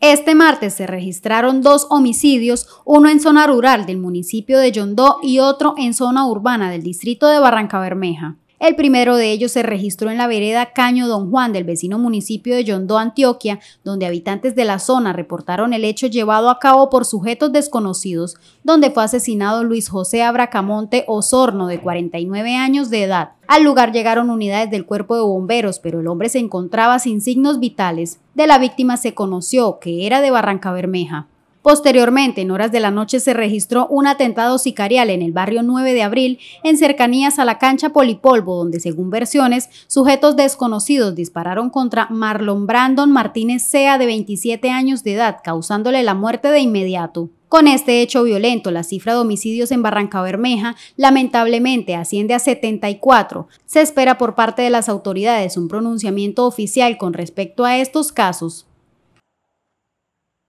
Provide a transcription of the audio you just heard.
Este martes se registraron dos homicidios, uno en zona rural del municipio de Yondó y otro en zona urbana del distrito de Barranca Bermeja. El primero de ellos se registró en la vereda Caño Don Juan del vecino municipio de Yondó, Antioquia, donde habitantes de la zona reportaron el hecho llevado a cabo por sujetos desconocidos, donde fue asesinado Luis José Abracamonte Osorno, de 49 años de edad. Al lugar llegaron unidades del cuerpo de bomberos, pero el hombre se encontraba sin signos vitales. De la víctima se conoció que era de Barranca Bermeja. Posteriormente, en horas de la noche, se registró un atentado sicarial en el barrio 9 de abril, en cercanías a la cancha Polipolvo, donde, según versiones, sujetos desconocidos dispararon contra Marlon Brandon Martínez Sea, de 27 años de edad, causándole la muerte de inmediato. Con este hecho violento, la cifra de homicidios en Barranca Bermeja lamentablemente asciende a 74. Se espera por parte de las autoridades un pronunciamiento oficial con respecto a estos casos.